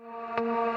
Música